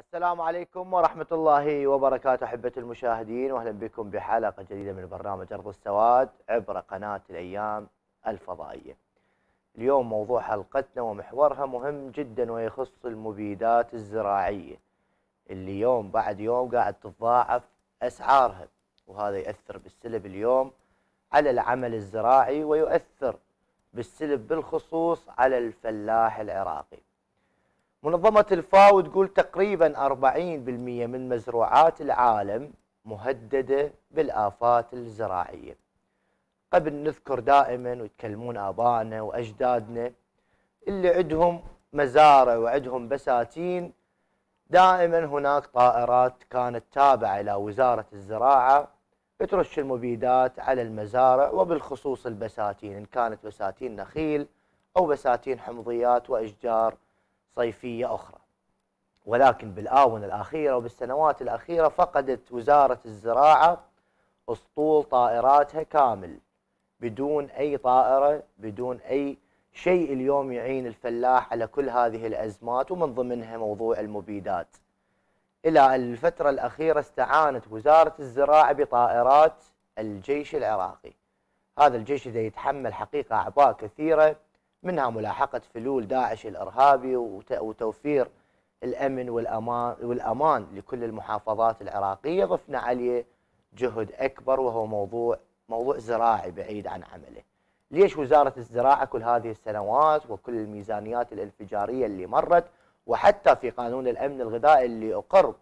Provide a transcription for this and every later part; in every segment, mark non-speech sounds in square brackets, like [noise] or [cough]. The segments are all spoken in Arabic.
السلام عليكم ورحمة الله وبركاته أحبة المشاهدين وأهلا بكم بحلقة جديدة من برنامج أرض السواد عبر قناة الأيام الفضائية. اليوم موضوع حلقتنا ومحورها مهم جدا ويخص المبيدات الزراعية. اللي يوم بعد يوم قاعد تتضاعف أسعارها وهذا يأثر بالسلب اليوم على العمل الزراعي ويؤثر بالسلب بالخصوص على الفلاح العراقي. منظمة الفاو تقول تقريبا 40% من مزروعات العالم مهددة بالآفات الزراعية. قبل نذكر دائما ويتكلمون آبائنا وأجدادنا اللي عندهم مزارع وعندهم بساتين دائما هناك طائرات كانت تابعة إلى وزارة الزراعة ترش المبيدات على المزارع وبالخصوص البساتين إن كانت بساتين نخيل أو بساتين حمضيات وأشجار صيفية أخرى. ولكن بالآونة الأخيرة وبالسنوات الأخيرة فقدت وزارة الزراعة أسطول طائراتها كامل بدون أي طائرة بدون أي شيء اليوم يعين الفلاح على كل هذه الأزمات ومن ضمنها موضوع المبيدات. إلى الفترة الأخيرة استعانت وزارة الزراعة بطائرات الجيش العراقي. هذا الجيش إذا يتحمل حقيقة أعباء كثيرة منها ملاحقة فلول داعش الإرهابي وتوفير الأمن والأمان, والأمان لكل المحافظات العراقية ضفنا عليه جهد أكبر وهو موضوع موضوع زراعي بعيد عن عمله. ليش وزارة الزراعة كل هذه السنوات وكل الميزانيات الانفجارية اللي مرت وحتى في قانون الأمن الغذائي اللي أقر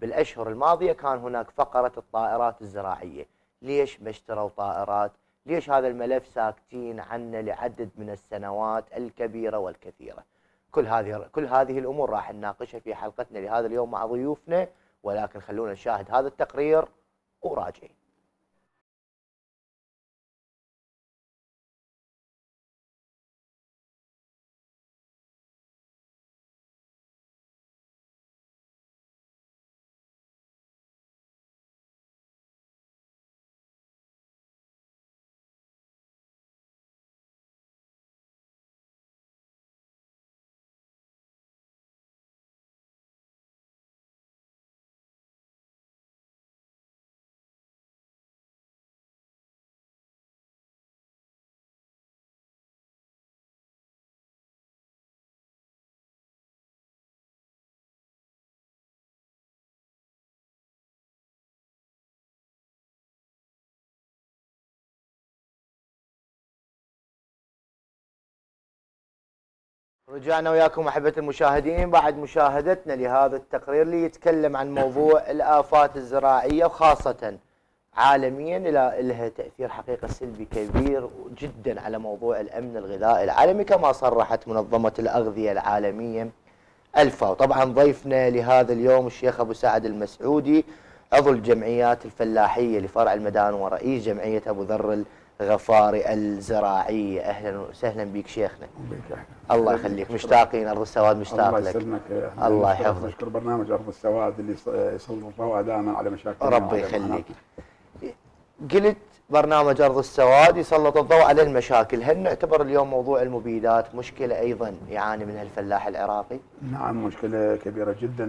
بالأشهر الماضية كان هناك فقرة الطائرات الزراعية؟ ليش ما اشتروا طائرات ليش هذا الملف ساكتين عنه لعدد من السنوات الكبيرة والكثيرة؟ كل هذه كل هذه الأمور راح نناقشها في حلقتنا لهذا اليوم مع ضيوفنا ولكن خلونا نشاهد هذا التقرير وراجعين. رجعنا وياكم أحبة المشاهدين بعد مشاهدتنا لهذا التقرير اللي يتكلم عن موضوع [laughs] الآفات الزراعية وخاصة عالميا لها تأثير حقيقة سلبي كبير جدا على موضوع الأمن الغذائي العالمي كما صرحت منظمة الأغذية العالمية الفاو طبعا ضيفنا لهذا اليوم الشيخ أبو سعد المسعودي عضو الجمعيات الفلاحية لفرع المدان ورئيس جمعية أبو ذر غفاري الزراعية أهلا وسهلا بك شيخنا. الله يخليك. مشتاقين أرض السواد مشتاق الله لك. يسلمك الله يحفظك. نشكر برنامج أرض السواد اللي يسلط الضوء دائما على مشاكل ربي يخليك. قلت برنامج أرض السواد يسلط الضوء على المشاكل. هل نعتبر اليوم موضوع المبيدات مشكلة أيضا يعاني منها الفلاح العراقي؟ نعم مشكلة كبيرة جدا.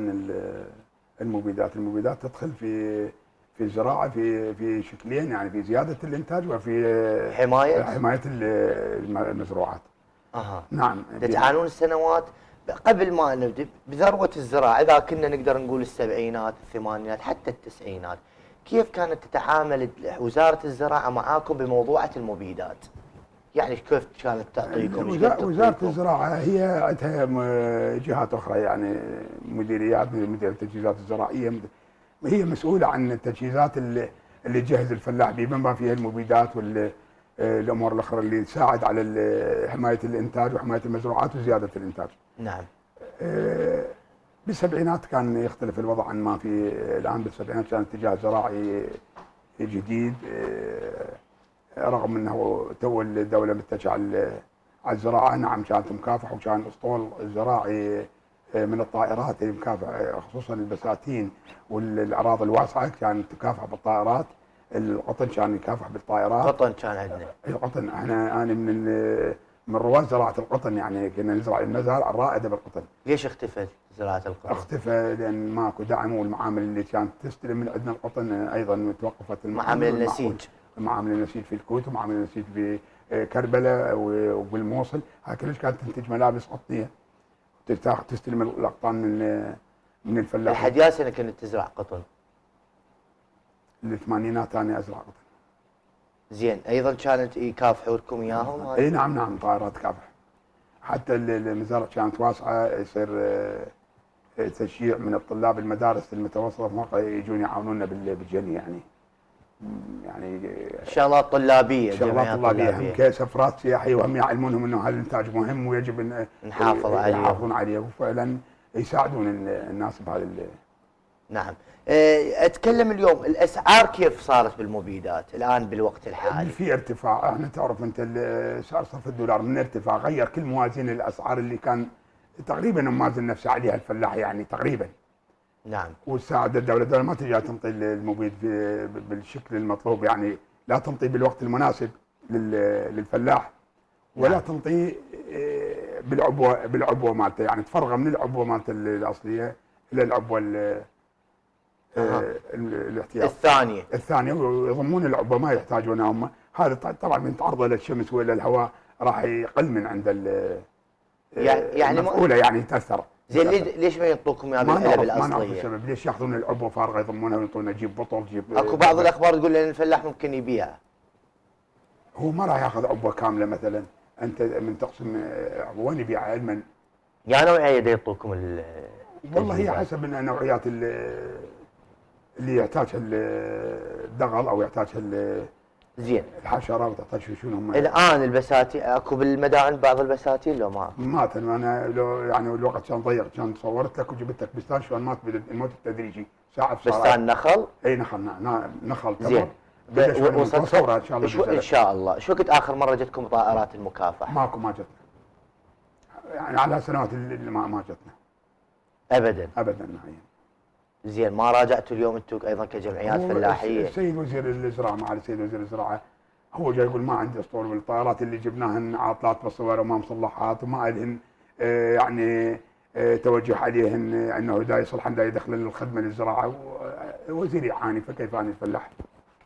المبيدات المبيدات تدخل في في الزراعة في في شكلين يعني في زيادة الإنتاج وفي حماية حماية المزروعات. أها نعم تعانون السنوات قبل ما نبدأ بذروة الزراعة إذا كنا نقدر نقول السبعينات الثمانينات حتى التسعينات كيف كانت تتعامل وزارة الزراعة معاكم بموضوعة المبيدات؟ يعني كيف كانت تعطيكم؟ وزارة الزراعة هي عندها جهات أخرى يعني مديريات مديريه التجهيزات الزراعية هي مسؤولة عن التجهيزات اللي اللي تجهز الفلاح بما فيها المبيدات والامور الأخرى اللي تساعد على حماية الإنتاج وحماية المزروعات وزيادة الإنتاج. نعم. آه، بالسبعينات كان يختلف الوضع عن ما في الآن بالسبعينات كان اتجاه زراعي جديد آه، رغم أنه تو الدولة متجهة على الزراعة نعم كانت مكافحة وكان أسطول الزراعي من الطائرات المكافحه خصوصا البساتين والأعراض الواسعة كانت تكافح بالطائرات. القطن كان يكافح بالطائرات. قطن كان عندنا. القطن إحنا أنا من من رواد زراعة القطن يعني كنا نزرع المزارع الرائدة بالقطن. ليش اختفت زراعة القطن؟ اختفى لأن ماكو دعم والمعامل اللي كانت تستلم من عندنا القطن أيضا توقفت معامل النسيج معامل النسيج في الكويت ومعامل النسيج في كربلاء وبالموصل. هاي كلش كانت تنتج ملابس قطنية. تستلم الأقطان من من الفلاح لحد يا سنه كنت تزرع قطن؟ الثمانينات أنا أزرع قطن زين أيضا كانت يكافحوا لكم إياهم؟ إي نعم نعم طائرات كافح حتى المزارع كانت واسعة يصير آه، تشجيع من الطلاب المدارس المتوسطة يجون يعاونونا بالجني يعني يعني شغلات طلابية شغلات طلابية هم كسفرات سياحيه وهم يعلمونهم إنه هذا الانتاج مهم ويجب إن نحافظ عليه. يحافظون عليه وفعلا يساعدون الناس بهذا نعم. آه، أتكلم اليوم الأسعار كيف صارت بالمبيدات الآن بالوقت الحالي؟ في ارتفاع إحنا تعرف أنت سعر صرف الدولار من ارتفاع غير كل موازين الأسعار اللي كان تقريبا موازن نفسه عليها الفلاح يعني تقريبا. نعم. وساعد الدولة الدولة ما تجي تنطي المبيد بالشكل المطلوب يعني لا تنطي بالوقت المناسب للفلاح ولا نعم. تنطيه آه، بالعبوه بالعبوة مالته. يعني تفرغه من العبوة مالته الأصلية إلى العبوة آه الاحتياط. الثانية. الثانية ويضمون العبوة ما يحتاجونها هم. هذا طبعا من تعرضه للشمس وإلى الهواء راح يقل من عند يعني يعني المفعولة يعني يتاثر زين ليش ما يعطوكم اياها بالعلب الاصليه؟ ما نعرف السبب ليش ياخذون العبوة فارغة يضمونها ويعطونا جيب بطل جيب أكو بعض الأخبار تقول ان الفلاح ممكن يبيعها هو ما راح ياخذ عبوة كاملة مثلا. أنت من تقسم وين يبيعها علما؟ يا نوعية يعطوكم والله هي حسب نوعيات اللي يحتاجها الدغل أو يحتاجها زين. وتحتاج شنو هم الآن البساتين أكو بالمدائن بعض البساتين لو ما؟ ما أنا لو يعني الوقت كان ضيق كان صورت لك وجبت لك بستان شلون مات الموت التدريجي. ساعة بستان نخل؟ إي نخل نعم نخل زين. وصلت إن شاء الله شو إن شاء الله. شو وقت آخر مرة جتكم طائرات المكافحة؟ ماكو ما جتنا. يعني على سنوات اللي ما ما جتنا. ابدا. ابدا نعم. زين ما راجعتوا اليوم أنتم أيضا كجمعيات فلاحية. السيد وزير الزراعة مع السيد وزير الزراعة. هو جاي يقول ما عندي أسطول بالطائرات اللي جبناهن عاطلات بالصور وما مصلحات وما لهن آه يعني آه توجه عليهن إنه دا يصلحن دا يدخل الخدمة للزراعة. وزير يعاني فكيف أنا الفلاح؟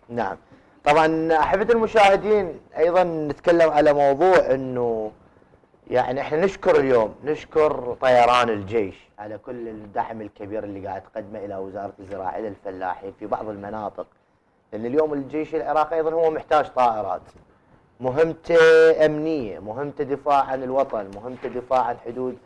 نعم. طبعا أحبة المشاهدين أيضا نتكلم على موضوع إنه يعني إحنا نشكر اليوم نشكر طيران الجيش على كل الدعم الكبير اللي قاعد تقدمه إلى وزارة الزراعة إلى الفلاحين في بعض المناطق. لأن اليوم الجيش العراقي أيضا هو محتاج طائرات. مهمته أمنية مهمته دفاع عن الوطن مهمته دفاع عن حدود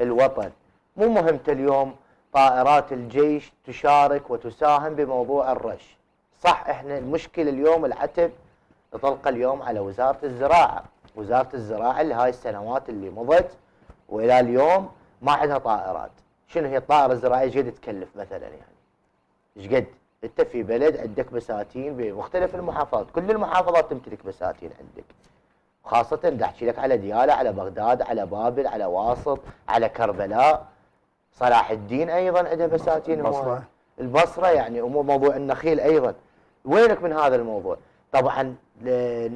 الوطن. مو مهمته اليوم طائرات الجيش تشارك وتساهم بموضوع الرش. صح إحنا المشكلة اليوم العتب نطلقه اليوم على وزارة الزراعة. وزارة الزراعة اللي هاي السنوات اللي مضت وإلى اليوم ما عندها طائرات. شنو هي الطائرة الزراعية؟ إيش قد تكلف مثلا يعني؟ إيش قد؟ أنت في بلد عندك بساتين بمختلف المحافظات. كل المحافظات تمتلك بساتين عندك. خاصة أحكي لك على ديالى على بغداد على بابل على واسط على كربلاء. صلاح الدين أيضا عنده بساتين البصرة. البصرة يعني امور موضوع النخيل أيضا. وينك من هذا الموضوع؟ طبعا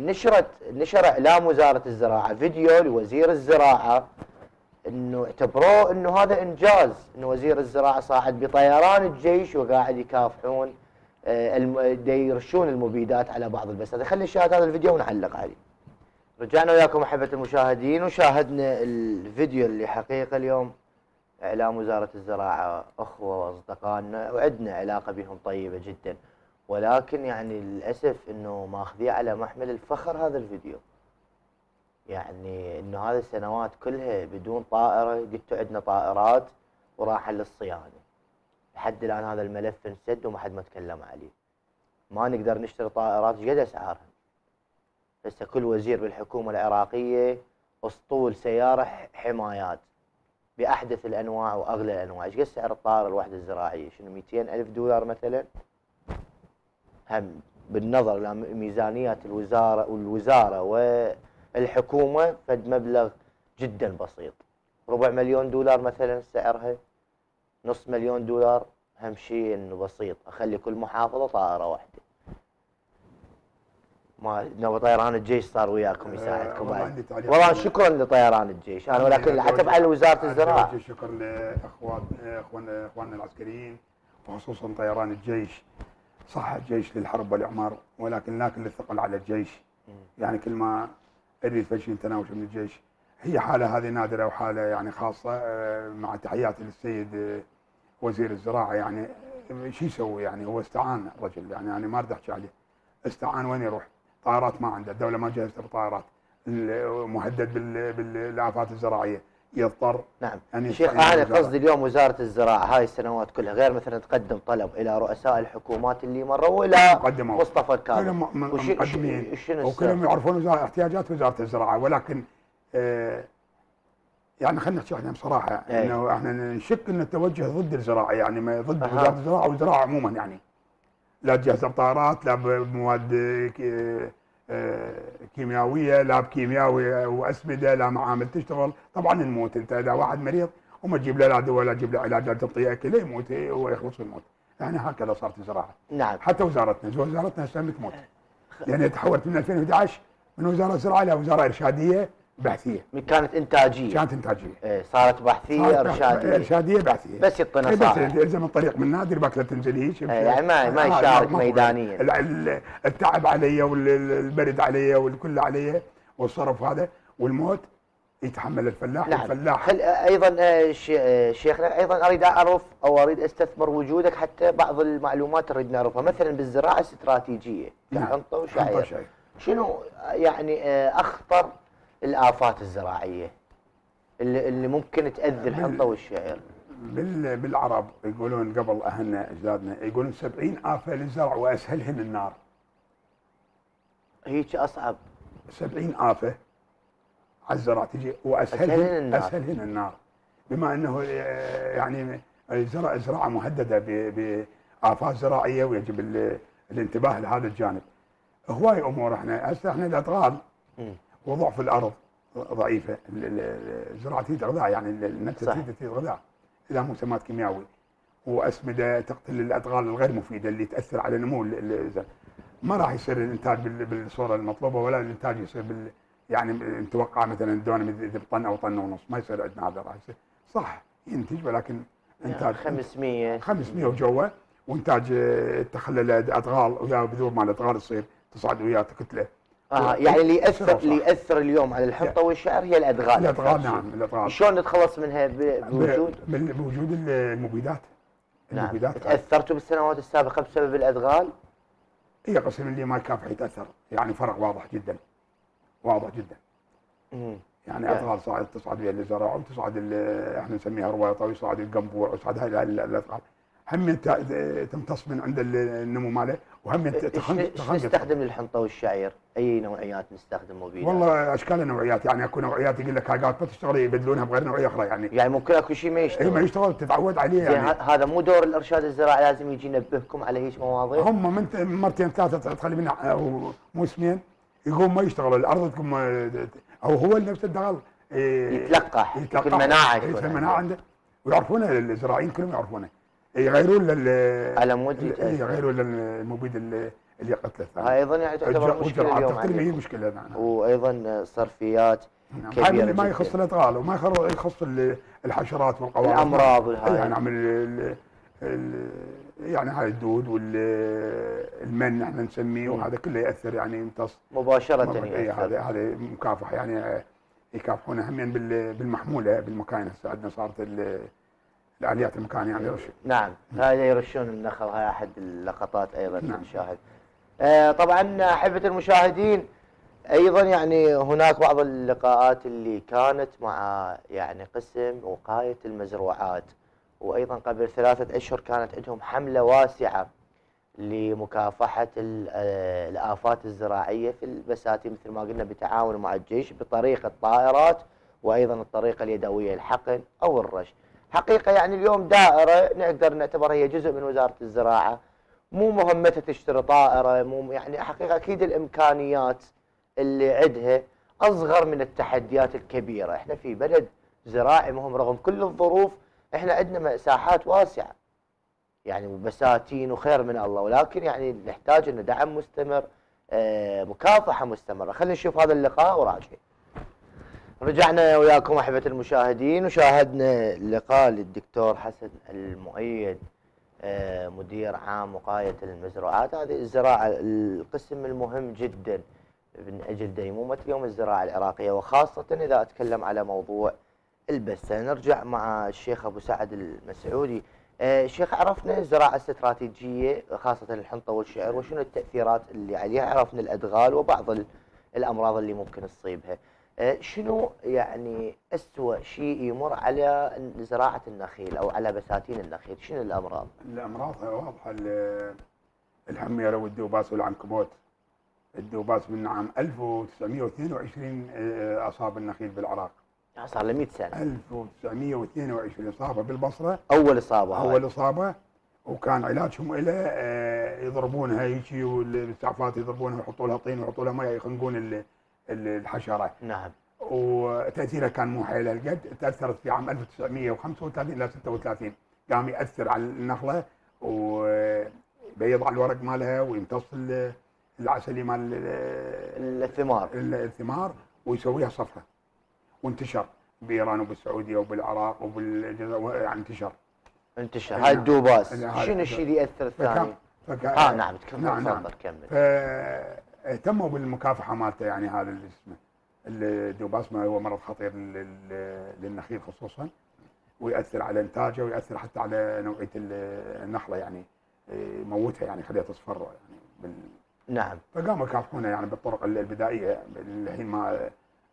نشرت نشر إعلام وزارة الزراعة فيديو لوزير الزراعة إنه اعتبروه إنه هذا إنجاز إنه وزير الزراعة صاعد بطيران الجيش وقاعد يكافحون آه، يرشون المبيدات على بعض البساتين خلي نشاهد هذا الفيديو ونعلق عليه. رجعنا وياكم أحبة المشاهدين وشاهدنا الفيديو اللي حقيقة اليوم. إعلام وزارة الزراعة أخوة واصدقائنا وعندنا علاقة بهم طيبة جدا. ولكن يعني للأسف إنه ماخذيه على محمل الفخر هذا الفيديو. يعني إنه هذه السنوات كلها بدون طائرة قلتوا عندنا طائرات وراح للصيانة. لحد الآن هذا الملف انسد وما حد ما تكلم عليه. ما نقدر نشتري طائرات قد اسعارها هسه كل وزير بالحكومة العراقية أسطول سيارة حمايات بأحدث الأنواع وأغلى الأنواع. إيش قد سعر الطائرة الواحدة الزراعية؟ شنو 200 ألف دولار مثلا؟ هم بالنظر لميزانيات الوزاره والوزاره والحكومة فد مبلغ جدا بسيط. ربع مليون دولار مثلا سعرها. نص مليون دولار هم شيء إنه بسيط. أخلي كل محافظة طائرة واحدة. ما إنه طيران الجيش صار وياكم يساعدكم والله بعد. عندي تعليق. والله شكرا لطيران الجيش. أنا ولكن العتب على وزارة الزراعة. أوجه شكر لاخوان اخوان أخواننا العسكريين وخصوصا طيران الجيش. صح الجيش للحرب والإعمار ولكن لكن للثقل على الجيش. يعني كل ما اريد فشي تناوش من الجيش. هي حالة هذه نادرة وحالة يعني خاصة آه، مع تحياتي للسيد آه، وزير الزراعة. يعني شو يسوي؟ يعني هو استعان الرجل يعني أنا ما اريد أحكي عليه. استعان وين يروح؟ طائرات ما عنده الدولة ما جهزت بطائرات. مهدد بال- بالآفات الزراعية. يضطر نعم أن شيخ بالوزارة. قصدي اليوم وزارة الزراعة هاي السنوات كلها غير مثلا تقدم طلب إلى رؤساء الحكومات اللي مروا قدموا. مصطفى الكاظم كلهم مقدمين وكلهم؟ يعرفون وزارة احتياجات وزارة الزراعة ولكن آه، يعني خلينا نحكي إحنا بصراحة إيه. إنه إحنا نشك إن التوجه ضد الزراعة يعني ما ضد أها. وزارة الزراعة والزراعة عموما يعني لا تجهز بطائرات لا بمواد آه، كيميائية لا بكيمياوي وأسمدة لا معامل تشتغل. طبعا نموت أنت إذا واحد مريض وما تجيب له لا دواء لا تجيب له علاجات تعطيه أكل يموت هو يخلص ويموت يعني هكذا صارت الزراعه نعم. حتى وزارتنا وزارتنا هسه تموت يعني تحولت من 2011 من وزارة زراعه إلى وزارة إرشادية. بحثيه كانت إنتاجية. كانت إنتاجية. إيه، صارت بحثيه صارت إرشادية. إرشادية بحثيه بس يعطي إيه. بس الزم الطريق من نادر باك لا تنزليش إيه، يعني ما- ما يشارك ميدانياً. التعب علي والبرد علي والكل علي والصرف هذا والموت يتحمل الفلاح نعم. والفلاح. خل... أيضا آه، آه، شيخنا أيضا أريد أعرف أو أريد أستثمر وجودك حتى بعض المعلومات نريد نعرفها مثلا بالزراعة الاستراتيجيه نعم. كحنطة حنطة وشعير. شنو يعني آه، أخطر الآفات الزراعية اللي, اللي ممكن تأذي الحنطه والشعير. بال- بالعرب يقولون قبل أهلنا أجدادنا يقولون 70 آفة للزرع واسهلهن النار. هيك أصعب. 70 آفة على الزرع تجي أسهلهن وأسهلهن النار. أسهلهن النار. بما أنه آه، يعني الزرع الزراعة مهددة بآفات زراعية ويجب ال- الانتباه لهذا الجانب. هواي أمور إحنا هسه إحنا الأدغال مم. وضعف الأرض ضعيفة ال- ال- الزراعة تريد غذاء يعني ال- النبتة صح. تريد غذاء. إذا مسمات كيميائي. وأسمدة تقتل الأدغال الغير مفيدة اللي تأثر على نمو ما راح يصير الإنتاج بال- بالصورة المطلوبة ولا الإنتاج يصير بال يعني نتوقع مثلا الدونم اذا بطن أو طن ونص. ما يصير عندنا هذا راح يصير. صح ينتج ولكن إنتاج 500 500 وجوه. وإنتاج آه، تخلل ادغال ويا بذور مال الأدغال تصير تصعد وياه كتله آه يعني اللي ياثر. اللي يأثر اليوم على الحنطه والشعر هي الأدغال. الأدغال. نعم الأدغال. شلون نتخلص منها بوجود؟ بوجود المبيدات. نعم. المبيدات. تأثرتوا بالسنوات السابقة بسبب الأدغال؟ هي قسم اللي ما يكافح يتاثر يعني فرق واضح جدا. واضح جدا. مم. يعني. اطغال صاعد تصعد بها الزرع وتصعد إحنا نسميها رويطه ويصعد القنبوع ويصعد هاي ال- الاطغال هم تمتص من عند ال- النمو ماله وهم نستخدم للحنطة والشعير؟ أي نوعيات نستخدم مبيدات؟ والله أشكال نوعيات يعني أكو نوعيات يقول لك هاي تشتغل يبدلونها بغير نوعية أخرى يعني. يعني ممكن أكو شيء ما اي ما يشتغل يشتغل تتعود عليه يعني. هذا مو دور الإرشاد الزراعي لازم يجي ينبهكم على هيك مواضيع؟ هم من مرتين ثلاثة تخلي منها أو موسمين يقوم ما يشتغل. الأرض تقوم أو هو نفس الدغل. إيه، يتلقح يكون مناعه يكون مناعه عنده. عنده. ويعرفونه الزراعيين كلهم يعرفونه. يغيرون لل على مود ال- يتأثر. يغيرون للمبيد اللي الثاني هاي أيضا يعني تعتبر مشكلة اليوم تقتل هي مشكلة نعم وأيضا صرفيات نعم. كبيرة هاي اللي ما. يخص الأدغال وما يخص ال- الحشرات والقوارض الأمراض والهاي. يعني نعم ال- ال- يعني هاي الدود والمن إحنا نسميه. وهذا كله يأثر يعني يمتص مباشرة يأثر. هذا هذا مكافحة يعني يكافحون هم بال- بالمحمولة بالمكاين هسه عندنا صارت ال- الاليات المكان يعني رش نعم. هذا يرشون النخل هاي أحد اللقطات أيضا نعم. نشاهد آه طبعا أحبة المشاهدين أيضا يعني هناك بعض اللقاءات اللي كانت مع يعني قسم وقاية المزروعات. وأيضا قبل ثلاثة أشهر كانت عندهم حملة واسعة لمكافحة آه، الآفات الزراعية في البساتين مثل ما قلنا بتعاون مع الجيش بطريقة طائرات وأيضا الطريقة اليدوية الحقن أو الرش. حقيقة يعني اليوم دائرة نقدر نعتبرها هي جزء من وزارة الزراعة. مو مهمتها تشتري طائرة مو يعني حقيقة أكيد الإمكانيات اللي عندها أصغر من التحديات الكبيرة، إحنا في بلد زراعي مهم رغم كل الظروف إحنا عندنا مساحات واسعة. يعني بساتين وخير من الله. ولكن يعني نحتاج انه دعم مستمر آه، مكافحة مستمرة. خلينا نشوف هذا اللقاء وراجعين. رجعنا وياكم أحبة المشاهدين وشاهدنا لقاء للدكتور حسن المؤيد آه، مدير عام وقاية المزروعات. هذه الزراعة القسم المهم جدا من أجل ديمومة اليوم الزراعة العراقية وخاصة إذا أتكلم على موضوع البسه نرجع مع الشيخ أبو سعد المسعودي. آه، شيخ عرفنا الزراعة الاستراتيجيه خاصة الحنطة والشعر وشنو التأثيرات اللي عليها؟ عرفنا الأدغال وبعض ال- الأمراض اللي ممكن تصيبها. آه، شنو يعني أسوأ شيء يمر على زراعة النخيل أو على بساتين النخيل؟ شنو الأمراض؟ الأمراض واضحة. ال- الحميره والدوباس والعنكبوت. الدوباس من عام 1922 آه، أصاب النخيل بالعراق. صار له 100 سنة. 1922 اصابه بالبصرة. أول إصابة. أول إصابة وكان علاجهم له آه، يضربونها يجي والاسعافات يضربونها ويحطوا لها طين ويحطوا لها مية يخنقون ال- ال- الحشره نعم. وتأثيرها كان مو حيل هالقد تأثرت في عام 1935 إلى 36 قام يأثر على النخلة وبيض على الورق مالها ويمتص ال- العسلي مال ال- الثمار. ال- الثمار ويسويها صفرة. وانتشر بإيران وبالسعودية وبالعراق وبالجزائر يعني انتشر. انتشر. نعم. هاي الدوباس شنو الشيء اللي يأثر الثاني؟ فكان آه نعم تكمل نعم نعم. تفضل كمل. فاهتموا بالمكافحة مالته يعني هذا اللي اسمه الدوباس ما هو مرض خطير لل- للنخيل خصوصا ويأثر على إنتاجه ويأثر حتى على نوعية ال- النخلة يعني يموتها يعني يخليها تصفر يعني بال... نعم. فقاموا يكافحونه يعني بالطرق البدائية الحين ما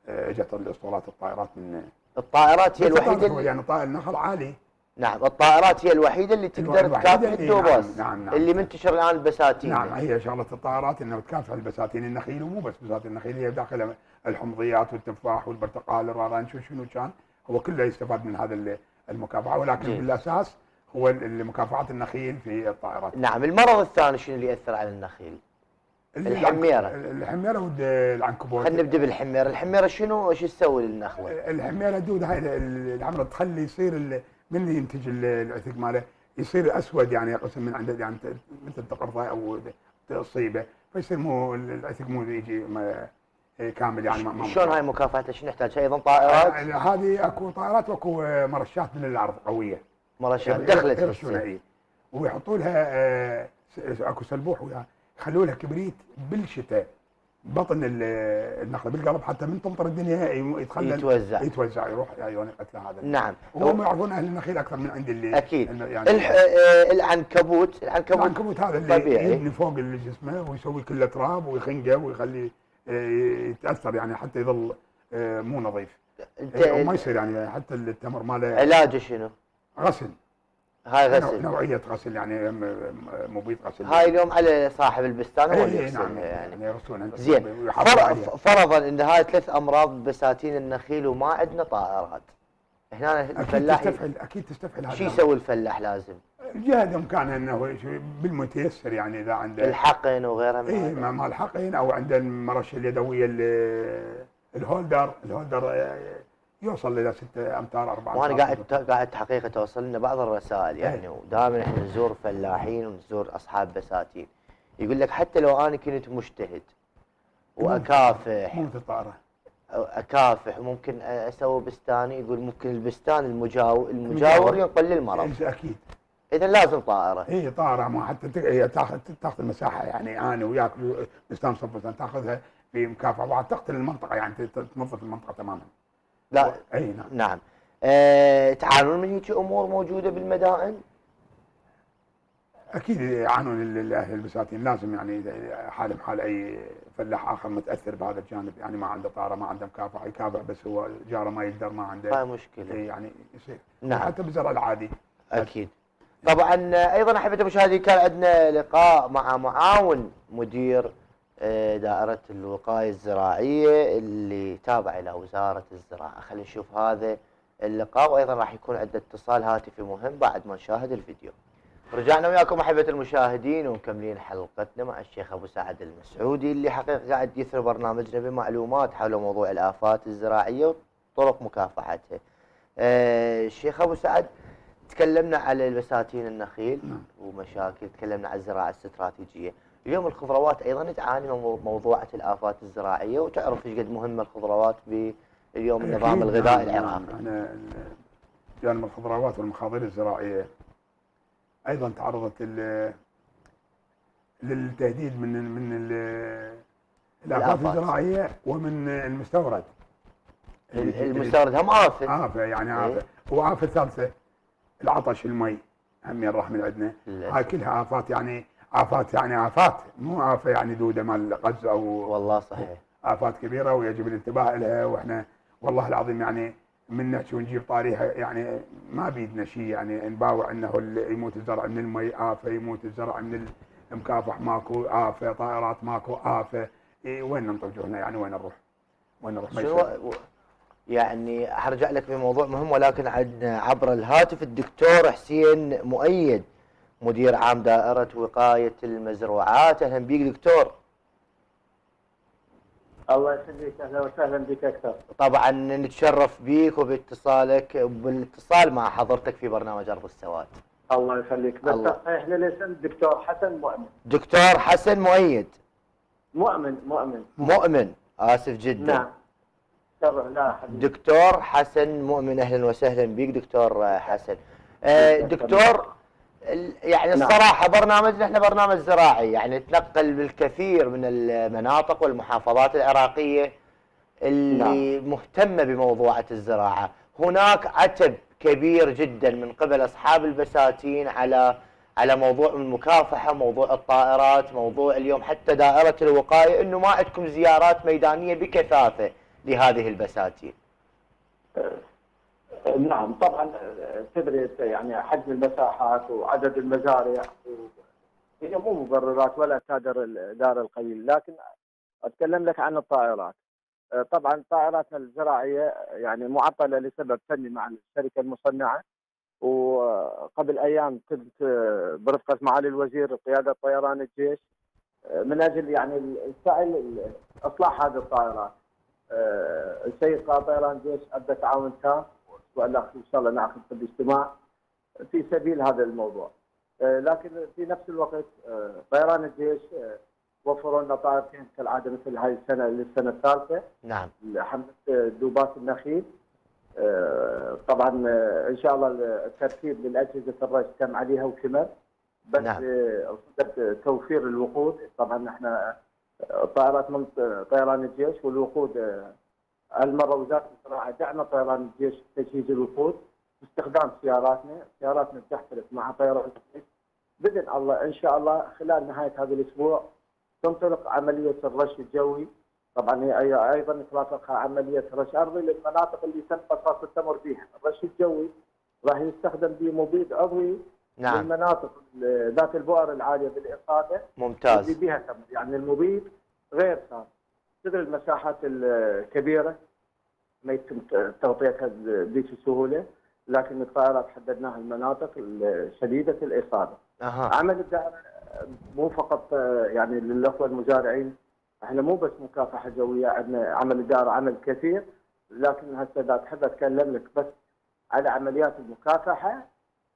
اجت الاسطولات الطائرات من الطائرات هي الوحيدة يعني طائر النخل عالي. نعم الطائرات هي الوحيدة اللي تقدر تكافح اللي- الدوباس نعم، نعم، نعم. اللي منتشر الآن البساتين نعم هي شغلة الطائرات انه تكافح البساتين النخيل ومو بس بساتين النخيل هي داخلها الحمضيات والتفاح والبرتقال الراران شو شنو كان هو كله يستفاد من هذا ال- المكافحة ولكن جيد. بالأساس هو مكافحة النخيل في الطائرات نعم المرض الثاني شنو اللي يأثر على النخيل؟ الحميرة. الحميرة والعنكبوت خلينا نبدأ بالحميرة، الحميرة شنو إيش تسوي للنخلة؟ الحميرة الدود هاي ال- العمره تخلي يصير ال- من اللي ينتج ال- العتق ماله يصير أسود يعني قسم من عنده يعني مثل تقرضه أو تصيبه فيصير مو العتق مو يجي ما- كامل يعني ما- شلون هاي مكافحتها شنو نحتاج؟ أيضا طائرات آه، هذه أكو طائرات وأكو مرشات من الأرض قوية مرشات دخلت يرشونها. إيه. ويحطوا لها آه، أكو سلبوح وياها يخلوا لها كبريت بالشتاء بطن ال- النخلة بالقلب حتى من تمطر الدنيا يتخلى يتوزع. يتوزع يروح يعني قتل هذا نعم. وهم يعرفون أهل النخيل أكثر من عند اللي أكيد. الم- يعني الح... آه، العنكبوت العنكبوت العنكبوت هذا اللي طبيعي. يبني فوق جسمه ويسوي كله تراب ويخنقه ويخليه آه، يتأثر يعني حتى يظل آه، مو نظيف. وما يصير يعني حتى التمر ماله. علاجه شنو؟ غسل. هاي نوع- غسل نوعية غسل يعني م- م- مبيد غسل هاي اليوم على صاحب البستان هو إيه، اللي إيه، نعم يغسلها يعني يعني زين. فرضا إن هاي ثلاث أمراض بساتين النخيل وما عندنا طائرات هنا أكيد الفلاح تستفعل أكيد تستفعل شو. يسوي الفلاح لازم؟ جهد امكانه إنه بالمتيسر يعني إذا عنده الحقن وغيرها من اي. مع مع الحقين أو عنده المرشه اليدوية ال- الهولدر الهولدر آه، يوصل إلى 6 أمتار 4 وأنا قاعد قاعد حقيقه توصل لنا بعض الرسائل يعني إيه. ودائما إحنا نزور فلاحين ونزور أصحاب بساتين. يقول لك حتى لو أنا كنت مجتهد وأكافح مو أو أكافح وممكن أسوي بستاني يقول ممكن البستان المجاور. المجاور ينقل المرض إيه، أكيد. اذا لازم طائرة. اي طائرة ما حتى هي تاخذ تاخذ المساحه يعني أنا وياك بستان صف بستان تاخذها في مكافحة. بعد تقتل المنطقة يعني تنظف المنطقة تماما. لا. اي نعم. نعم. أه تعانون من هيك أمور موجودة بالمدائن؟ أكيد يعانون ال- ال- أهل البساتين لازم يعني حالهم حال أي فلاح آخر متأثر بهذا الجانب. يعني ما عنده طاره ما عنده مكافحة يكافح بس هو جاره ما يقدر ما هاي عنده مشكلة. إيه يعني يصير. نعم. حتى بالزرع العادي. أكيد. طبعا أيضا أحبتي المشاهدين كان عندنا لقاء مع معاون مدير آه، دائرة الوقاية الزراعية اللي تابع إلى وزاره الزراعة خلينا نشوف هذا اللقاء وأيضا راح يكون عندنا اتصال هاتفي مهم بعد ما نشاهد الفيديو رجعنا وياكم أحبة المشاهدين ومكملين حلقتنا مع الشيخ أبو سعد المسعودي اللي حقيقة قاعد يثري برنامجنا بمعلومات حول موضوع الآفات الزراعية وطرق مكافحتها. آه، الشيخ أبو سعد تكلمنا على البساتين النخيل نعم. ومشاكل تكلمنا على الزراعة الاستراتيجية اليوم الخضروات أيضا تعاني من مو- موضوعة الآفات الزراعية وتعرف إيش قد مهمه الخضروات باليوم النظام أكيد الغذائي نعم، العراقي نعم. إحنا ال- جانب الخضروات والمخاضير الزراعية أيضا تعرضت لل للتهديد من من ال- الآفات. الزراعية ومن المستورد ال- المستورد هم آفة آفة يعني إيه. آفة وآفة ثالثة العطش المي هم راح من عندنا. هاي كلها آفات يعني آفات يعني آفات مو آفة يعني دودة مال غزة أو والله صحيح آفات كبيرة ويجب الانتباه لها وإحنا والله العظيم يعني من نحكي ونجيب طاريها يعني ما بيدنا شيء يعني نباوع إنه يموت الزرع من المي آفة يموت الزرع من المكافح ماكو آفة طائرات ماكو آفة إيه وين ننطق جهنا يعني وين نروح؟ وين نروح؟ ما شنو يصير. و- يعني هرجع لك بموضوع مهم ولكن عندنا عبر الهاتف الدكتور حسين مؤيد مدير عام دائرة وقاية المزروعات. أهلا بيك دكتور. الله يخليك أهلا وسهلا بك أكثر. طبعا نتشرف بيك وباتصالك بالاتصال مع حضرتك في برنامج أرض السواد. الله يخليك. بس لي الاسم دكتور حسن مؤمن؟ دكتور حسن مؤيد. مؤمن مؤمن. مؤمن. آسف جدا. نعم. لا دكتور حسن مؤمن. أهلا وسهلا بك دكتور حسن. آه، دكتور يعني نعم. الصراحة برنامجنا إحنا برنامج زراعي. يعني نتنقل بالكثير من المناطق والمحافظات العراقية اللي مهتمة بموضوعه الزراعة. هناك عتب كبير جدا من قبل أصحاب البساتين على على موضوع المكافحة موضوع الطائرات موضوع اليوم حتى دائرة الوقاية إنه ما عندكم زيارات ميدانية بكثافة لهذه البساتين. نعم طبعا تدري يعني حجم المساحات وعدد المزارع هي مو مبررات ولا كادر الإدارة القليل لكن أتكلم لك عن الطائرات. طبعا طائراتنا الزراعية يعني معطلة لسبب فني مع الشركة المصنعة وقبل أيام كنت برفقة معالي الوزير قيادة طيران الجيش. من أجل يعني السعي لإصلاح هذه الطائرات السيد قائد طيران الجيش أدى تعاون تام. الاخير إن شاء الله نعقد في الاجتماع في سبيل هذا الموضوع. آه، لكن في نفس الوقت آه، طيران الجيش آه، وفروا لنا طائرتين كالعادة مثل هاي السنة للسنه الثالثة. نعم. حمله دوبات النخيل. طبعا إن شاء الله الترتيب للأجهزة الرش تم عليها وكمل. بس نعم. توفير الوقود. طبعا إحنا طائرات من طيران الجيش والوقود هالمره وزارة الزراعه دعمت طيران الجيش تجهيز الوقود باستخدام سياراتنا، سياراتنا بتحترق مع طيران الجيش بإذن الله إن شاء الله خلال نهاية هذا الأسبوع تنطلق عملية الرش الجوي. طبعا هي أيضا ترافقها عملية رش أرضي للمناطق اللي تم قصاص التمر فيها، الرش الجوي راح يستخدم بمبيد عضوي نعم. للمناطق ذات البؤر العالية بالاصابه اللي ممتاز بها تمر، يعني المبيد غير صار. تدري المساحات الكبيرة ما يتم تغطيتها بذيك السهولة، لكن الطائرات حددناها المناطق ال- شديده الإصابة. أها عمل الدائرة مو فقط آه، يعني للأخوة المزارعين إحنا مو بس مكافحة جوية عندنا عمل الدائرة عمل كثير لكن هسه إذا تحب اتكلم لك بس على عمليات المكافحة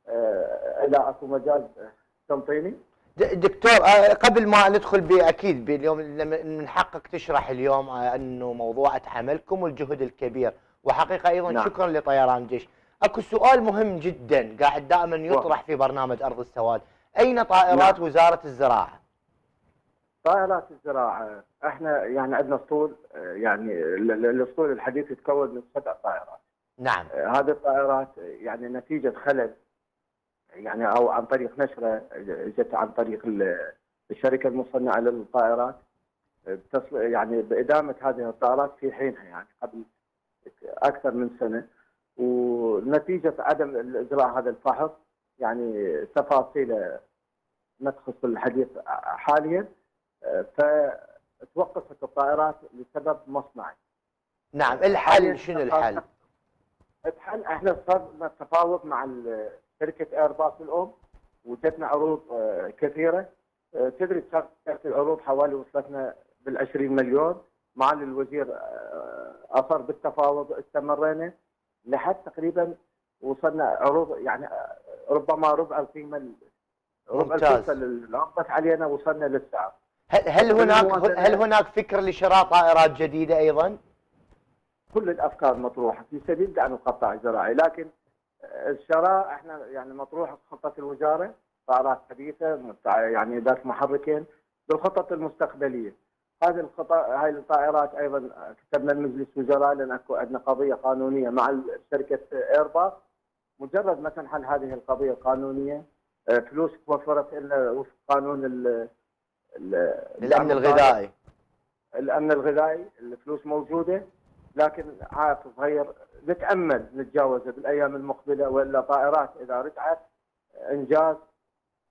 آه، اذا أكو مجال آه، تنطيني دكتور آه، قبل ما ندخل باكيد باليوم لما- من حقك تشرح اليوم آه، أنه موضوعة عملكم والجهد الكبير. وحقيقة أيضا نعم. شكرا لطيران الجيش أكو سؤال مهم جدا قاعد دائما يطرح في برنامج أرض السواد. أين طائرات نعم. وزارة الزراعة؟ طائرات الزراعة إحنا يعني عندنا اسطول آه، يعني ال- ال- الاسطول الحديث يتكون من سبع طائرات. نعم. هذه الطائرات يعني نتيجة خلل يعني أو عن طريق نشرة جت عن طريق ال- الشركة المصنعة للطائرات. بتصل يعني بإدامة هذه الطائرات في حينها يعني قبل أكثر من سنة. ونتيجة عدم إجراء هذا الفحص يعني تفاصيل ما تخص الحديث حاليا. فتوقفت الطائرات لسبب مصنعي. نعم الحل شنو الحل؟ الحل إحنا صرنا التفاوض مع شركة ايرباص الام وجتنا عروض آه، كثيرة آه، تدري كانت العروض حوالي وصلتنا بال 20 مليون معالي الوزير آه، أصر بالتفاوض استمرينا لحد تقريبا وصلنا عروض يعني ربما ربع القيمة ربع. الفلفل اللي عقدت علينا وصلنا للسعر هل هل هناك هل هناك فكر لشراء طائرات جديدة أيضا؟ كل الأفكار مطروحة في سبيل دعم القطاع الزراعي لكن الشراء إحنا يعني مطروح خطة الوزارة طائرات حديثة يعني ذات محركين بالخطط المستقبلية. هذه الخطا هاي الطائرات أيضا كتبنا لمجلس وزراء لأن أكو عندنا قضية قانونية مع شركة ايرباص مجرد ما تنحل هذه القضية القانونية آه، فلوس توفرت لنا وفق قانون ال ال- الأمن الغذائي. الأمن الغذائي الفلوس موجودة لكن عاد صغير نتأمل نتجاوزه بالأيام المقبلة ولا طائرات إذا رجعت إنجاز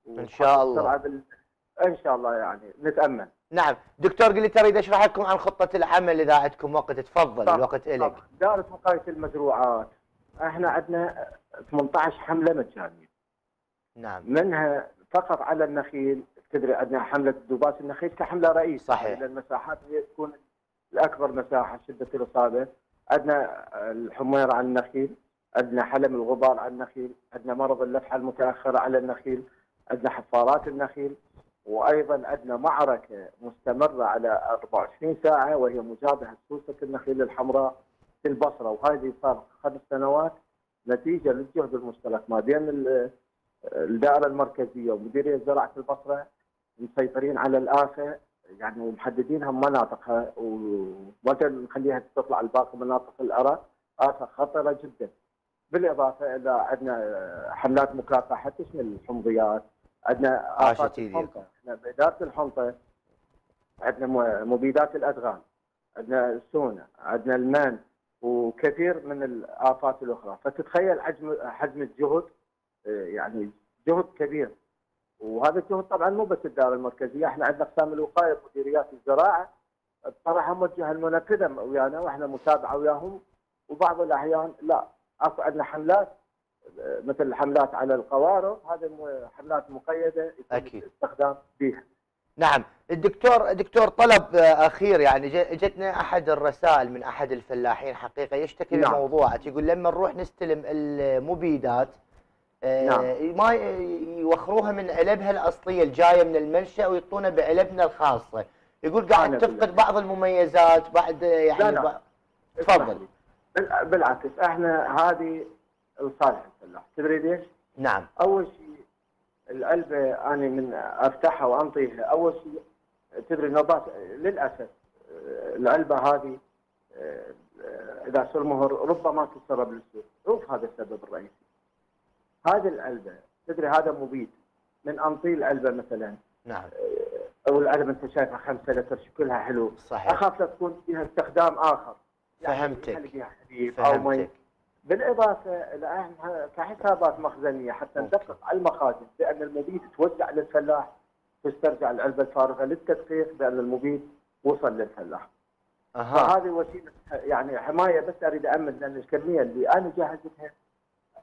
إن شاء الله. بال... إن شاء الله يعني نتأمل. نعم. دكتور قل لي تريد أشرح لكم عن خطة العمل إذا عندكم وقت. تفضل طب- الوقت لك طب دائره وقايه المزروعات إحنا عندنا 18 حملة مجانية. نعم. منها فقط على النخيل. تدري عندنا حملة ذبات النخيل كحملة رئيسية. صحيح. لأن المساحات هي تكون الأكبر مساحة شدة الإصابة. عندنا الحميره على النخيل عندنا حلم الغبار على النخيل عندنا مرض اللفحة المتاخره على النخيل عندنا حفارات النخيل وأيضا عندنا معركة مستمرة على 24 ساعة وهي مجابهه سوسة النخيل الحمراء في البصرة. وهذه صار خمس سنوات نتيجة للجهد المشترك ما بين ال- الدائرة المركزية ومديرية زراعة البصرة مسيطرين على الافه يعني ومحددينها مناطقها وما نخليها تطلع لباقي مناطق العراق افه خطرة جدا. بالإضافة إلى عندنا حملات مكافحة تشمل الحمضيات؟ عندنا آفات. الحنطه إحنا باداره الحنطه عندنا مبيدات الادغال عندنا السونه عندنا المان وكثير من الآفات الأخرى. فتتخيل حجم حجم الجهد آه، يعني جهد كبير. وهذا الجهد طبعا مو بس الدائره المركزية إحنا عندنا أقسام الوقاية مديريات الزراعة. بصراحه موجهه المنفذه ويانا وإحنا متابعة وياهم. وبعض الأحيان لا اكو عندنا حملات مثل الحملات على القوارض هذه حملات مقيدة يتم أكيد. الاستخدام بها نعم. الدكتور دكتور طلب آه، أخير يعني اجتنا أحد الرسائل من أحد الفلاحين حقيقة يشتكي نعم. من موضوعات يقول لما نروح نستلم المبيدات نعم. ما ي- يوخروها من علبها الأصلية الجاية من المنشا ويعطونا بعلبنا الخاصة يقول قاعد تفقد بالله. بعض المميزات بعد آه، يعني لا، لا. بعض- تفضل بال- بالعكس إحنا هذه لصالح الفلاح تدري ليش؟ نعم أول شيء العلبة أنا من أفتحها وأنطيها أول شيء تدري نوبات للأسف آه، العلبة هذه آه، آه، إذا صار مهر ربما تسرب للسوق شوف هذا السبب الرئيسي هذه العلبه تدري هذا مبيد؟ من انطي العلبه مثلا. نعم. أو العلبه أنت شايفها 5 لتر شكلها حلو. صحيح. أخاف لا تكون فيها استخدام آخر. فهمتك. أو مي. فهمتك بالإضافة إلى إحنا كحسابات مخزنية حتى. ندقق على المخازن بأن المبيد توزع للفلاح تسترجع العلبه الفارغة للتدقيق بأن المبيد وصل للفلاح. أها. فهذه وسيلة يعني حماية بس أريد امن لأن الكمية اللي أنا جهزتها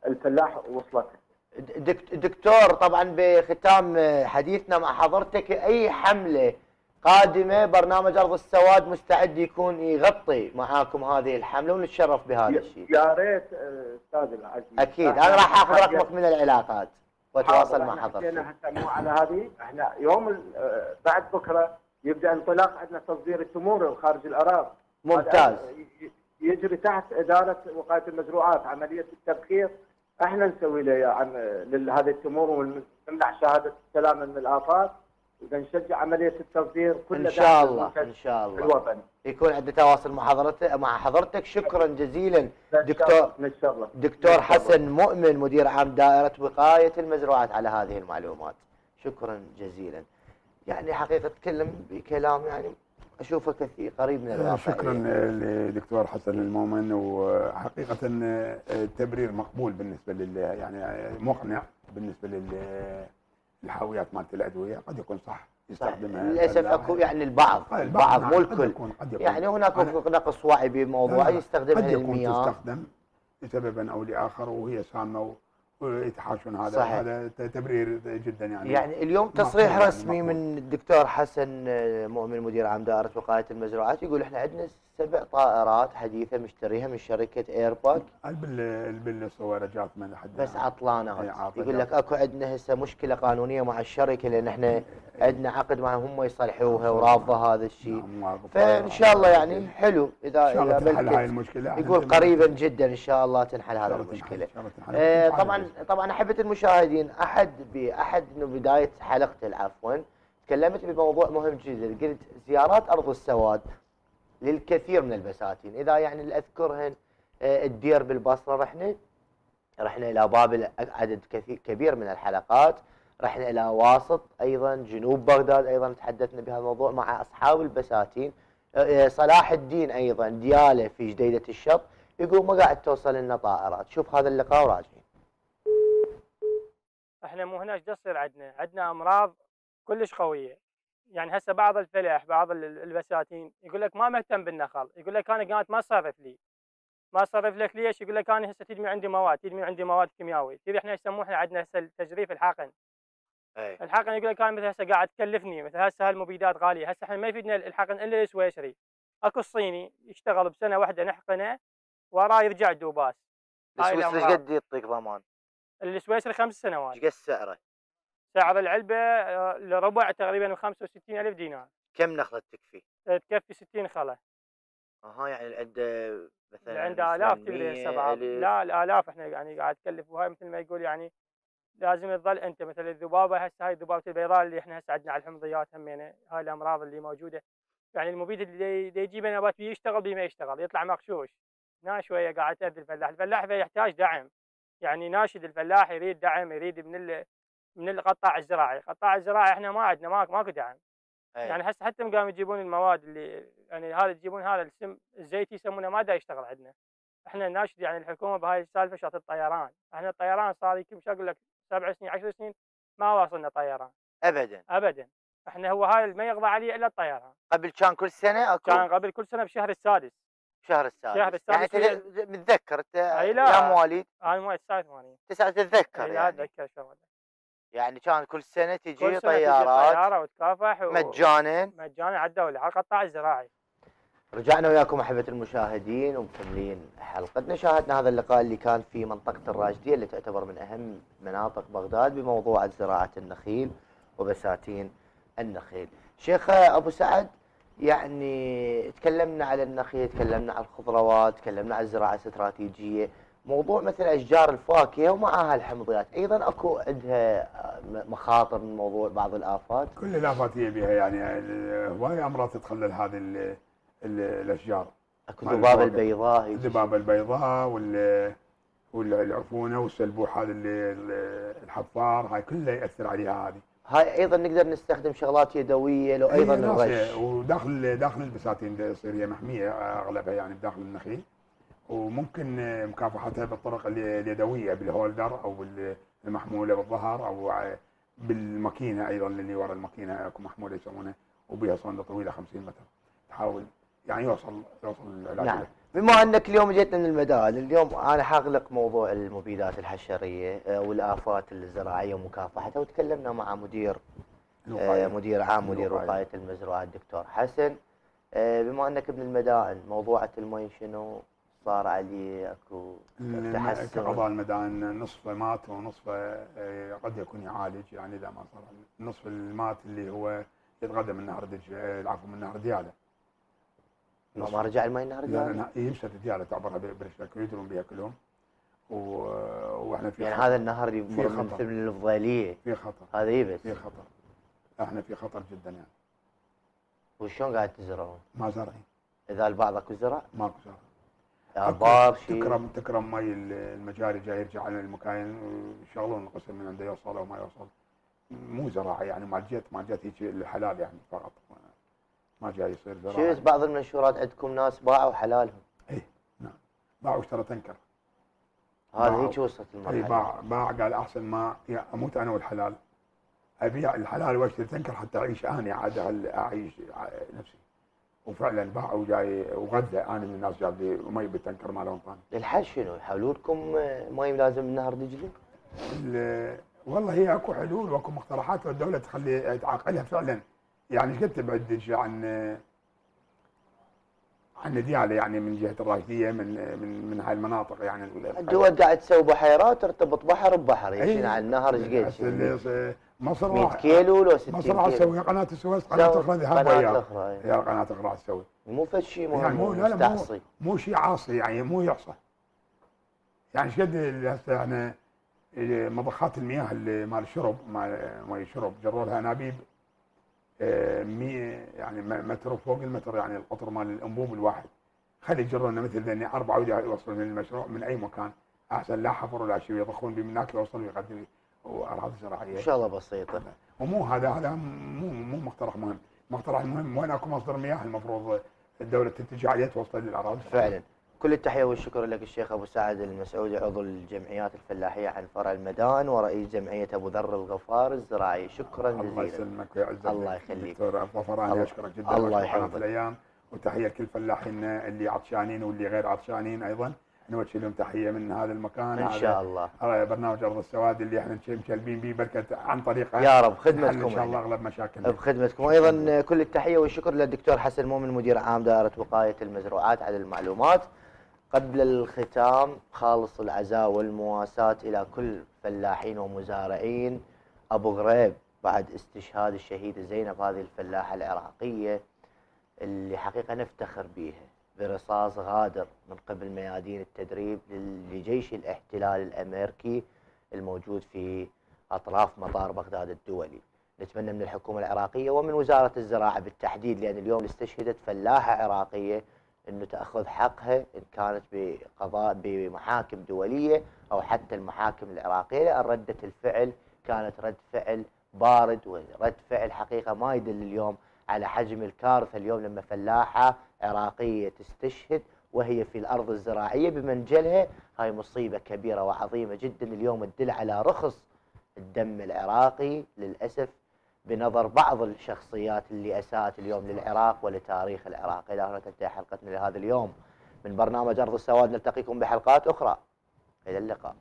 الفلاح وصلتها. دك- دكتور طبعا بختام حديثنا مع حضرتك أي حملة قادمة برنامج أرض السواد مستعد يكون يغطي معاكم هذه الحملة ونتشرف بهذا الشيء؟ يا ريت آه، أستاذ العزيز. أكيد. أنا راح آخذ رقمك من العلاقات وأتواصل مع حضرتك. هسه مو على هذه. إحنا يوم آه، بعد بكرة يبدأ انطلاق عندنا تصدير التمور خارج العراق ممتاز. يجري تحت إدارة وقايه المزروعات عملية التبخير. إحنا نسوي له يا عم لهذا التمور ونمنع شهادة السلامه من الآفات إذا نشجع عملية التصدير كل إن شاء الله إن شاء الله. الوطني يكون عندي تواصل مع حضرتك مع حضرتك. شكرا جزيلا. دكتور نتشرف دكتور حسن مؤمن مدير عام دائرة وقاية المزروعات على هذه المعلومات. شكرا جزيلا. يعني حقيقة تكلم بكلام يعني كثير قريب من الواقع شكرا لدكتور حسن المؤمن. وحقيقة التبرير مقبول بالنسبة لل يعني مقنع بالنسبة للحاويات مالت الأدوية. قد يكون صح يستخدمها للأسف الفلاح. أكو يعني البعض آه، البعض نعم، مو الكل. يعني هناك نقص وعي بموضوع يستخدمها قد يكون تستخدم لسبب أو لآخر وهي سامة ويتحاشون هذا صحيح. هذا تبرير جدا يعني يعني اليوم تصريح يعني، رسمي مقبول. من الدكتور حسن آه، مؤمن مدير عام دائرة وقاية المزروعات يقول إحنا عندنا سبع طائرات حديثة مشتريها من شركة ايرباك البل البل الصور جات من حد بس إي، عطلانات عطل يقول لك أكو عندنا هسه مشكلة قانونية مع الشركة لأن إحنا عندنا عقد معهم هم يصلحوها ورافضة هذا الشيء. نعم،. فإن شاء الله يعني حلو. اذا ان شاء الله تنحل هاي المشكلة. يقول قريبا جدا إن شاء الله تنحل إن هذه إن تنحل. آه، نتعالج. طبعا طبعا أحبة المشاهدين أحد باحد انه بداية حلقتي عفوا تكلمت بموضوع مهم جدا. قلت زيارات أرض السواد. للكثير من البساتين. إذا يعني اللي أذكرهن آه، الدير بالبصرة رحنا رحنا إلى بابل عدد كثير كبير من الحلقات. رحنا إلى واسط أيضا جنوب بغداد أيضا تحدثنا بهذا الموضوع مع أصحاب البساتين. آه، آه، صلاح الدين أيضا ديالة في جديدة الشط. يقول ما قاعد توصل لنا طائرات. شوف هذا اللقاء وراجعين. إحنا مو هنا إيش يصير عندنا؟ عندنا أمراض كلش قوية. يعني هسه بعض الفلاح بعض ال- البساتين يقول لك ما مهتم بالنخل يقول لك أنا كانت ما تصرف لي. ما صرف لك ليش؟ يقول لك أنا هسه تدمي عندي مواد تدمي عندي مواد كيميائية. تدري إحنا يسموه؟ إحنا عندنا هسه تجريف الحقن اي الحقن يقول لك أنا مثل هسه قاعد تكلفني مثل هسه هالمبيدات غالية. هسه إحنا ما يفيدنا الحقن إلا السويسري أكو الصيني يشتغل بسنة واحدة نحقنه وراه يرجع دوباس السويسري. قد يعطيك ضمان؟ السويسري خمس سنوات. إيش قد سعره؟ سعر العلبة آه، لربع تقريبا ب 65 ألف دينار. كم نخلة تكفي؟ آه، تكفي 60 خلة. أها يعني اللي عنده مثلا 800 تبري سبعة ألف. لا الآلاف إحنا يعني قاعد تكلف وهاي مثل ما يقول يعني لازم تظل أنت. مثل الذبابة هسه هاي الذبابة البيضاء اللي إحنا هسه عندنا على الحمضيات همينة هاي الأمراض اللي موجودة. يعني المبيد اللي يجيبه نبات يشتغل بيه ما يشتغل يطلع مغشوش. هنا شوية قاعد تأذي الفلاح الفلاح يحتاج دعم. يعني ناشد الفلاح يريد دعم يريد من من القطاع الزراعي، القطاع الزراعي إحنا ما عندنا ماك ماكو دعم، أي. يعني هسه حتى قاموا يجيبون المواد اللي يعني هذا يجيبون هذا السم الزيتي يسمونه ما دا يشتغل عندنا. إحنا ناشد يعني الحكومة بهاي السالفة شاط الطيران، إحنا الطيران صار يمكن أقول لك سبع سنين عشر سنين ما واصلنا طيران ابدا ابدا. إحنا هو هاي ما يقضى عليه إلا الطيران. قبل كان كل سنة أكو كان قبل كل سنة بالشهر السادس، شهر السادس شهر يعني السادس انت متذكر انت لا. يا مواليد هاي مو الساعة 8 تسعة تتذكر يعني أتذكر شغله. يعني كان كل سنة تجي كل سنة تجي طيارات طياره وتكافح و... مجانا مجانا على الدولة على القطاع الزراعي. رجعنا وياكم أحبة المشاهدين ومكملين حلقتنا شاهدنا هذا اللقاء اللي كان في منطقة الراشديه اللي تعتبر من أهم مناطق بغداد بموضوع زراعه النخيل وبساتين النخيل. شيخ أبو سعد يعني تكلمنا على النخيل، تكلمنا على الخضروات، تكلمنا على الزراعة الاستراتيجية، موضوع مثل أشجار الفاكهة ومعها الحمضيات، أيضا أكو عندها مخاطر من موضوع بعض الآفات. كل الآفات هي بها يعني هواي امراض تتخلل هذه ال- ال- الأشجار. أكو الفواكه. البيضاء الذبابه البيضاء وال والعفونه والسلبوح هذا الحفار هاي كلها يأثر عليها هذه. هاي أيضا نقدر نستخدم شغلات يدوية لو أيضا هي ناصية، الرش وداخل داخل البساتين يصير هي محمية أغلبها يعني بداخل النخيل. وممكن مكافحتها بالطرق ال- اليدويه بالهولدر أو بال- المحموله بالظهر أو بالماكينة أيضا اللي ورا الماكينة أكو محمولة يسمونها وبها صندة طويلة 50 متر تحاول يعني يوصل يوصل العلاج نعم. بما أنك اليوم جيتنا من المدال اليوم أنا حاغلق موضوع المبيدات الحشرية آه، والآفات الزراعية ومكافحتها وتكلمنا مع مدير آه، الوقاية. مدير عام مدير الوقاية. وقاية المزروعات الدكتور حسن آه، بما أنك ابن المدائن موضوعة المي شنو صار عليه اكو الم- تحسن. كقضاء المدان نصفه مات ونصفه آه، قد يكون يعالج يعني إذا ما صار النصف المات اللي هو يتغذى من نهر دج آه، العفو من نهر ديالة. ما ما رجع المي النهر لا يعني, لا يمشي ديالة تعبرها ب- برجلك ويدرون بها كلهم و- وإحنا في يعني خطر. هذا النهر يمر من خطر. من الفضيليه في خطر. هذا يبس في خطر. إحنا في خطر جدا يعني. وشلون قاعد تزرعون؟ ما زارعين إذا البعض أكو زرع؟ ماكو زرع. أكو شيء تكرم تكرم مي ال- المجاري جاي يرجع على المكاين. ويشغلون القسم من عنده يوصل أو ما يوصل. مو زراعة يعني ما جت ما جت هيك الحلال يعني فقط. ما جاي يصير زراعة. شفت بعض المنشورات عندكم ناس باعوا حلالهم. باع واشترى تنكر. هذا باعوا. هيك وصلت اي المرحله باع باع قال أحسن ما أموت أنا والحلال. أبيع الحلال وأشتري تنكر حتى أعيش أنا عاد أعيش نفسي. وفعلا باع وجاي وغدى أنا من الناس جاب لي مي بالتنكر مالهم ثاني الحل شنو؟ يحاولوا لكم مي لازم نهر دجله؟ ال- والله هي أكو حلول وأكو مقترحات والدولة تخلي تعقلها فعلا يعني قد تبعد عن عن دياله يعني من جهة الراشدية من من من هاي المناطق يعني ال- الدول قاعد تسوي بحيرات ترتبط بحر ببحر أي. يمشي على النهر إيش مصر 100 راح كيلو لو 60 مصر راح تسوي قناة السويس قناة أخرى وإياب. أخرى، أي. يا قناة أخرى راح تسوي. مو فد شيء مو يعني مو لا لا مو مو شيء عاصي يعني مو يعصى يعني إيش قد هسه إحنا مضخات المياه اللي مال الشرب مال مال الشرب جروا لها أنابيب. يعني متر فوق المتر يعني القطر مال الأنبوب الواحد. خلي يجروا لنا مثل ذني أربعة يوصلون للمشروع من أي مكان. أحسن لا حفر ولا شيء يضخون من هناك يوصلوا يقدموا وأراضي زراعية. شغله بسيطة. ومو هذا هذا مو مو مقترح مهم، المقترح المهم وين أكو مصدر مياه المفروض الدولة تتجه عليه توصل للأراضي. فعلا. كل التحية والشكر لك الشيخ أبو سعد المسعودي عضو الجمعيات الفلاحية عن فرع المدان ورئيس جمعية أبو ذر الغفار الزراعي. شكرا الله جزيلا. يسلمك ويعزك الله يخليك. دكتور الله- أشكرك جدا الله يحفظك. الأيام. وتحية لكل فلاحينا اللي عطشانين واللي غير عطشانين أيضا. نوجه لهم تحية من هذا المكان. إن هذا شاء الله. برنامج ارض السواد اللي إحنا مشلبين به بركة عن طريقه يا رب خدمتكم شاء الله. أغلب مشاكلنا. بخدمتكم. أيضا كل التحية والشكر للدكتور حسن مؤمن مدير عام دائرة وقاية المزروعات على المعلومات. قبل الختام خالص العزاء والمواساة إلى كل فلاحين ومزارعين. أبو غريب بعد استشهاد الشهيدة زينب هذه الفلاحة العراقية اللي حقيقة نفتخر بيها برصاص غادر من قبل ميادين التدريب لجيش الاحتلال الأمريكي الموجود في أطراف مطار بغداد الدولي. نتمنى من الحكومة العراقية ومن وزارة الزراعة بالتحديد لأن اليوم استشهدت فلاحة عراقية أنه تأخذ حقها إن كانت بقضاء بمحاكم دولية أو حتى المحاكم العراقية لأن ردة الفعل كانت رد فعل بارد ورد فعل حقيقة ما يدل اليوم على حجم الكارثة. اليوم لما فلاحة عراقية تستشهد وهي في الأرض الزراعية بمنجلها هاي مصيبة كبيرة وعظيمة جدا. اليوم تدل على رخص الدم العراقي للأسف بنظر بعض الشخصيات اللي أساءت اليوم للعراق ولتاريخ العراق. إلى هنا تنتهي حلقتنا لهذا اليوم. من برنامج أرض السواد نلتقيكم بحلقات أخرى. إلى اللقاء.